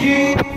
You.